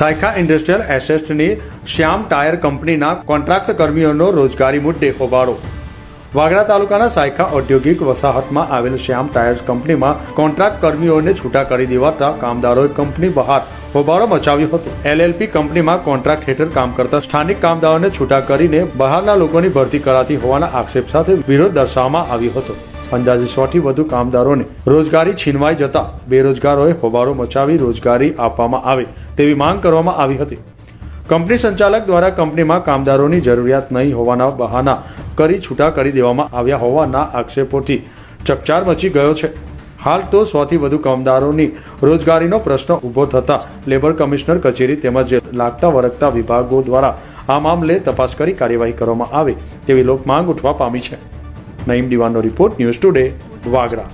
Saykha industrial એસેસ્ટની Shyam tyre કંપનીના contract કર્મીઓનો રોજગારી મુદ્દે હોબાળો. વાગડા તાલુકાના સાયખા ઔદ્યોગિક વસાહતમાં આવેલ શ્યામ ટાયર્સ કંપનીમાં કોન્ટ્રાક્ટ કર્મીઓને છૂટા કરી દેવાતા કામદારોએ કંપની બહાર હોબાળો મચાવ્યો હતો. એલએલપી કંપનીમાં કોન્ટ્રાક્ટ હેઠળ કામ કરતા સ્થાનિક કામદારોને છૂટા કરીને બહારના લોકોની ભરતી કરાતી હોવાના આક્ષેપ સાથે વિરોધ દર્શાવવામાં આવ્યો હતો. અંદાજે સોથી વધુ કામદારોને રોજગારી છીનવાઈ જતા બેરોજગારોએ હોબાળો મચાવી રોજગારી આપવામાં આવે તેવી માંગ કરવામાં આવી હતી. કંપની સંચાલક દ્વારા કંપનીમાં કામદારોની જરૂરિયાત નહીં હોવાના બહાના કરી છૂટા કરી દેવામાં આવ્યા હોવાના આક્ષેપોથી ચકચાર મચી ગયો છે. હાલ તો સોથી વધુ કામદારોની રોજગારીનો પ્રશ્ન ઊભો થતા લેબર કમિશનર કચેરી તેમજ લાગતા વળગતા વિભાગો દ્વારા આ મામલે તપાસ કરી કાર્યવાહી કરવામાં આવે તેવી લોકમાંગ ઉઠવા પામી છે. નઈમ દિવાનો રિપોર્ટ ન્યૂઝ ટુડે વાગડા